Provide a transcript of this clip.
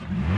you